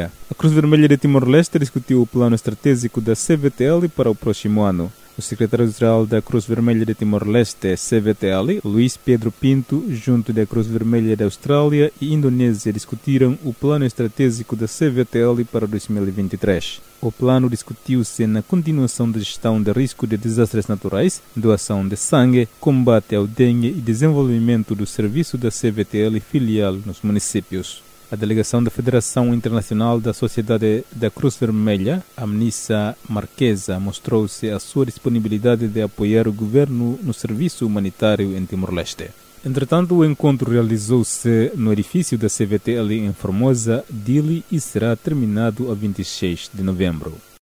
A Cruz Vermelha de Timor-Leste discutiu o plano estratégico da CVTL para o próximo ano. O secretário-geral da Cruz Vermelha de Timor-Leste, CVTL, Luís Pedro Pinto, junto da Cruz Vermelha da Austrália e Indonésia, discutiram o plano estratégico da CVTL para 2023. O plano discutiu-se na continuação da gestão de risco de desastres naturais, doação de sangue, combate ao dengue e desenvolvimento do serviço da CVTL filial nos municípios. A delegação da Federação Internacional da Sociedade da Cruz Vermelha, Amnissa Marquesa, mostrou-se a sua disponibilidade de apoiar o governo no serviço humanitário em Timor-Leste. Entretanto, o encontro realizou-se no edifício da CVT ali em Formosa, Dili, e será terminado a 26 de novembro.